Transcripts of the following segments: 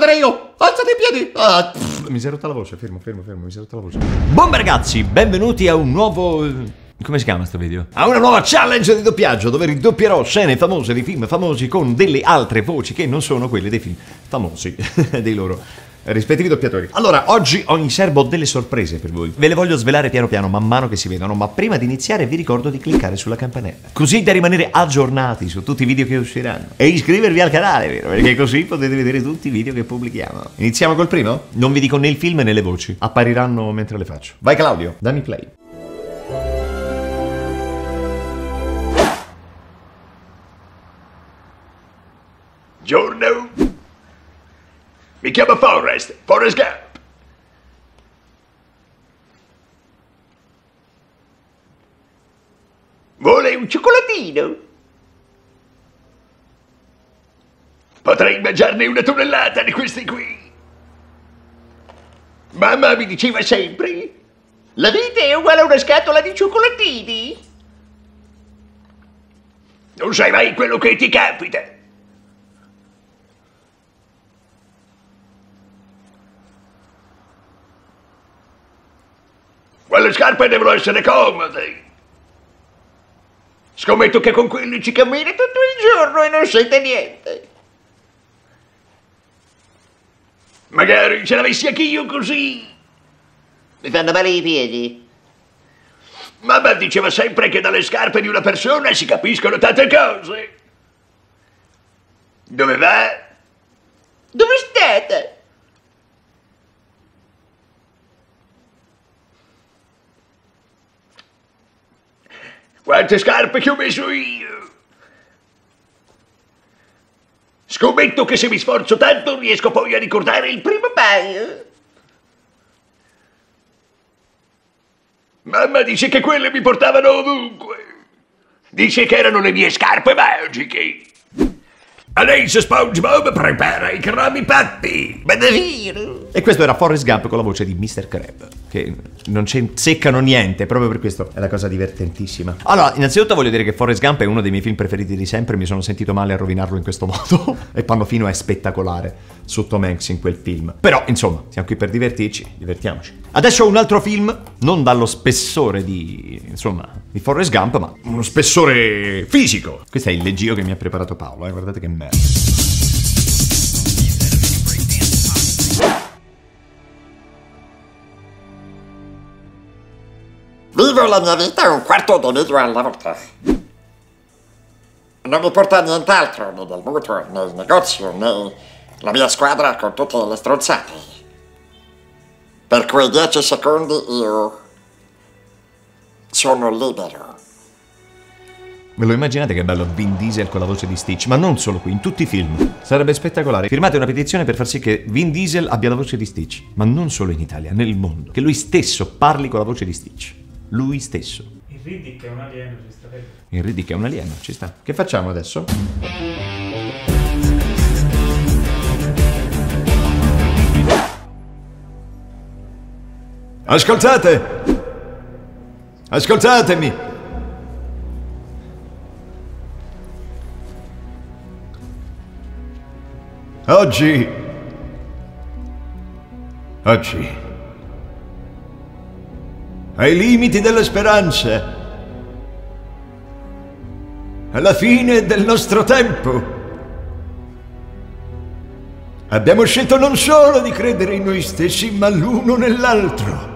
vedere io! Alzati in piedi! Ah, mi si è rotta la voce, fermo, fermo, fermo, mi si è rotta la voce. Buon ragazzi, benvenuti a un nuovo... Come si chiama sto video? A una nuova challenge di doppiaggio dove ridoppierò scene famose di film famosi con delle altre voci che non sono quelle dei film famosi, dei loro rispettivi doppiatori. Allora, oggi ho in serbo delle sorprese per voi. Ve le voglio svelare piano piano, man mano che si vedono, ma prima di iniziare vi ricordo di cliccare sulla campanella, così da rimanere aggiornati su tutti i video che usciranno. E iscrivervi al canale, vero? Perché così potete vedere tutti i video che pubblichiamo. Iniziamo col primo? Non vi dico né il film né le voci, appariranno mentre le faccio. Vai Claudio, dammi play. Giorno. Mi chiamo Forrest, Forrest Gump. Vuole un cioccolatino? Potrei mangiarne una tonnellata di questi qui. Mamma mi diceva sempre, la vita è uguale a una scatola di cioccolatini. Non sai mai quello che ti capita. Quelle scarpe devono essere comode. Scommetto che con quelli ci cammini tutto il giorno e non sente niente. Magari ce l'avessi anch'io così. Mi fanno male i piedi. Mamma diceva sempre che dalle scarpe di una persona si capiscono tante cose. Dove va? Dove state? Quante scarpe che ho messo io! Scommetto che se mi sforzo tanto riesco poi a ricordare il primo paio. Mamma dice che quelle mi portavano ovunque. Dice che erano le mie scarpe magiche. Adesso SpongeBob prepara i Krabby Patty. Ma davvero? E questo era Forrest Gump con la voce di Mr. Crab, che non c'enseccano niente, proprio per questo è la cosa divertentissima. Allora, innanzitutto voglio dire che Forrest Gump è uno dei miei film preferiti di sempre, mi sono sentito male a rovinarlo in questo modo. e Pannofino è spettacolare su Tom Hanks in quel film. Però, insomma, siamo qui per divertirci, divertiamoci. Adesso ho un altro film, non dallo spessore di, insomma, di Forrest Gump, ma uno spessore fisico. questo è il leggio che mi ha preparato Paolo, eh? guardate che merda. Vivo la mia vita un quarto di litro alla volta. Non mi porta nient'altro, né del mutuo, né il negozio, né la mia squadra con tutte le stronzate. Per quei dieci secondi io sono libero. Ve lo immaginate che bello Vin Diesel con la voce di Stitch? Ma non solo qui, in tutti i film. Sarebbe spettacolare. Firmate una petizione per far sì che Vin Diesel abbia la voce di Stitch. Ma non solo in Italia, nel mondo. Che lui stesso parli con la voce di Stitch. Lui stesso. Il Riddick è un alieno, ci sta bene. Il Riddick è un alieno, ci sta. Che facciamo adesso? Ascoltate! Ascoltatemi! Oggi... Oggi... Ai limiti della speranza. Alla fine del nostro tempo. Abbiamo scelto non solo di credere in noi stessi, ma l'uno nell'altro.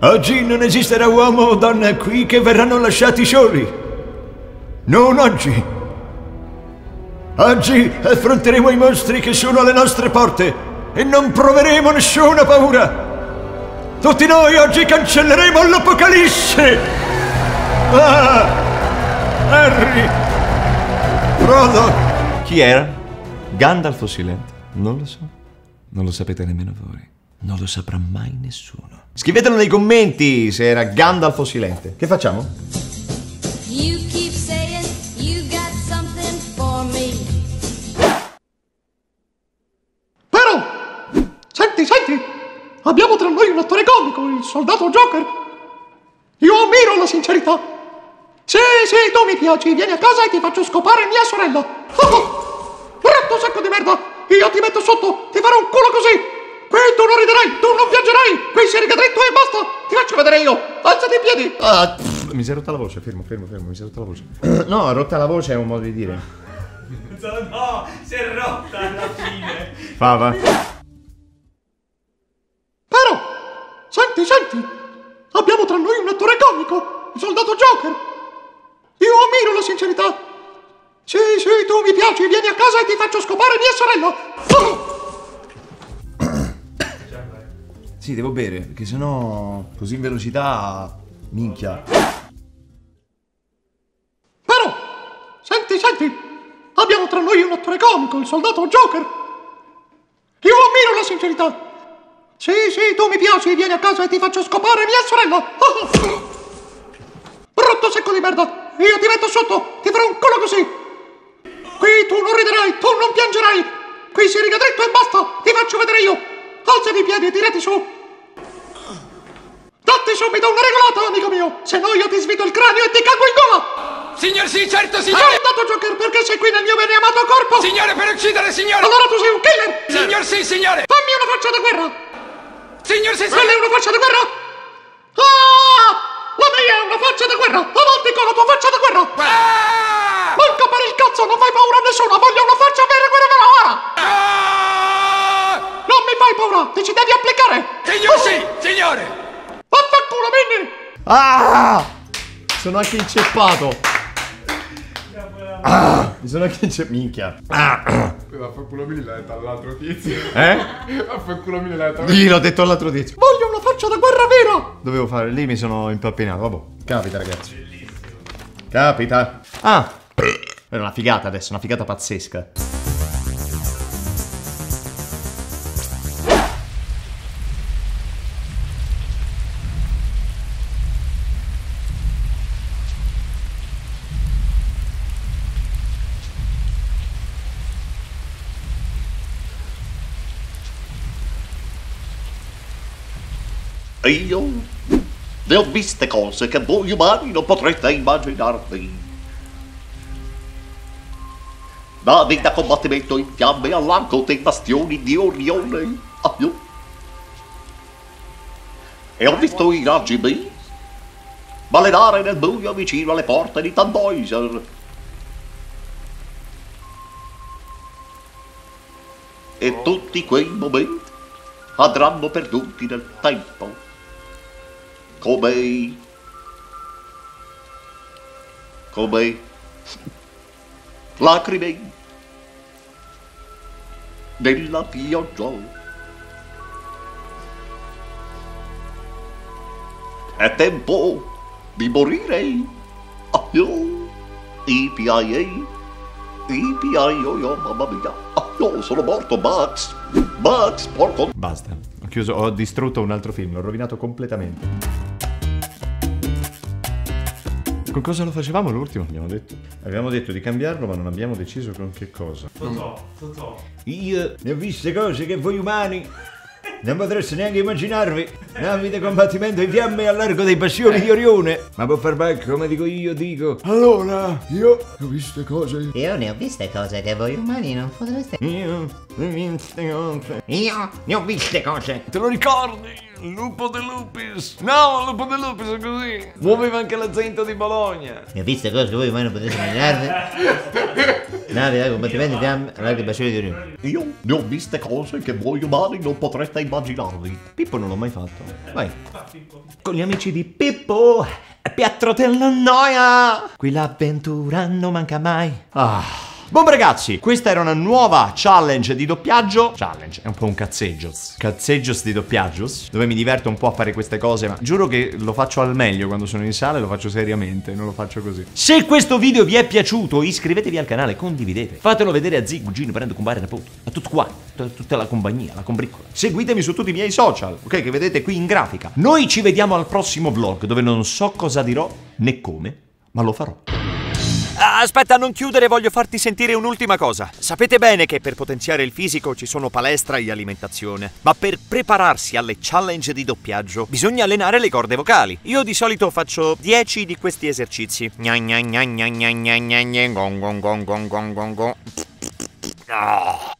Oggi non esisterà uomo o donna qui che verranno lasciati soli. Non oggi. Oggi affronteremo i mostri che sono alle nostre porte e non proveremo nessuna paura. Tutti noi oggi cancelleremo l'Apocalisse. Ah! Harry! Frodo! Chi era? Gandalf o Silente? Non lo so. Non lo sapete nemmeno voi. Non lo saprà mai nessuno. Scrivetelo nei commenti se era Gandalf o Silente. Che facciamo? Abbiamo tra noi un attore comico, il soldato Joker. Io ammiro la sincerità. Sì, sì, tu mi piaci. Vieni a casa e ti faccio scopare mia sorella. Oh, oh, Brutto sacco di merda. Io ti metto sotto. Ti farò un culo così. Qui tu non riderai, tu non piangerai. Qui si riga dritto e basta. Ti faccio vedere io. Alzati in piedi. Ah, mi si è rotta la voce. Fermo, fermo, fermo. Mi si è rotta la voce. no, rotta la voce è un modo di dire. No, si è rotta alla fine. Fava. Senti, senti. Abbiamo tra noi un attore comico, il soldato Joker. Io ammiro la sincerità. Sì, sì, tu mi piaci, vieni a casa e ti faccio scopare mia sorella. Oh! Sì, devo bere, perché sennò così in velocità minchia. Però, senti, senti, abbiamo tra noi un attore comico, il soldato Joker. Io ammiro la sincerità. Sì, sì, tu mi piaci, vieni a casa e ti faccio scopare mia sorella. Brutto secco di merda, io ti metto sotto, ti farò un culo così. Qui tu non riderai, tu non piangerai. Qui si riga dritto e basta, ti faccio vedere io. Alzati i piedi e tirati su. Datti subito una regolata, amico mio, se no io ti svito il cranio e ti cago in gola. Signor sì, certo, Hai signore! dato Joker perché sei qui nel mio bene amato corpo? Signore, per uccidere, signore! Allora tu sei un killer! Signor sì, signore! Fammi una faccia da guerra! Signor sì, Quella è signore! una faccia da guerra? Ah! La mia è una faccia da guerra! Avanti con la tua faccia da guerra! Ah! Manca per il cazzo, non fai paura a nessuno! Voglio una faccia vera, quella vera ora! Ah! Non mi fai paura! Ti ci devi applicare! Signor sì, signore! Vaffanculo, Minnie! Ah! Sono anche inceppato. Ah, mi sono anche inceppato. Minchia. Vaffanculo Mini l'ha detto all'altro tizio. Eh? Vaffanculo Mini l'ha detto Gli l'ho detto all'altro tizio. Voglio una faccia da guerra vera! Dovevo fare, lì mi sono impappinato. Vabbè, capita ragazzi. Capita. Ah, è una figata adesso, una figata pazzesca. Io ne ho viste cose che voi umani non potrete immaginarvi. Navi da combattimento in fiamme al largo dei bastioni di Orione. Io. E ho visto i raggi B balenare nel buio vicino alle porte di Tannhäuser. E tutti quei momenti andranno perduti nel tempo. Come... Come... Lacrime nella pioggia. È tempo di morire. Ah, io, IPIA, IPIA, io, mamma mia. Ah, io sono morto, Max. Max, porco Basta. Ho chiuso, ho distrutto un altro film, l'ho rovinato completamente. Con cosa lo facevamo l'ultimo? Abbiamo detto. Abbiamo detto di cambiarlo, ma non abbiamo deciso con che cosa. Totò, Totò. Io ne ho viste cose che voi umani non potreste neanche immaginarvi. Navi da combattimento in fiamme al largo dei passioni di Orione. Ma può far back, come dico io, dico. Allora, io ho viste cose. Io ne ho viste cose che voi umani non potreste. Io ne ho viste cose. Io ne ho viste cose. Te lo ricordi? Lupo de lupis. No, il lupo de lupis è così. Muoveva anche l'accento di Bologna. Ne ho viste cose che voi umani non potreste immaginarvi. Navi da combattimento al largo dei bacini di Orione. Io ne ho viste cose che voi umani non potreste immaginarvi. Pippo non l'ho mai fatto. Vai. Con gli amici di Pippo Pietro della Noia. Qui l'avventura non manca mai. Ah. Buon ragazzi, questa era una nuova challenge di doppiaggio. Challenge, è un po' un cazzeggios. Cazzeggios di doppiaggios, dove mi diverto un po' a fare queste cose, ma giuro che lo faccio al meglio quando sono in sala e lo faccio seriamente, non lo faccio così. Se questo video vi è piaciuto, iscrivetevi al canale, condividete. Fatelo vedere a Zig, Gino, Brando, Compare, Napoto, a tutti quanti, a tutta la compagnia, la combriccola. Seguitemi su tutti i miei social, ok, che vedete qui in grafica. Noi ci vediamo al prossimo vlog, dove non so cosa dirò né come, ma lo farò. Aspetta, non chiudere, voglio farti sentire un'ultima cosa. Sapete bene che per potenziare il fisico ci sono palestra e alimentazione, ma per prepararsi alle challenge di doppiaggio bisogna allenare le corde vocali. Io di solito faccio 10 di questi esercizi. Ah.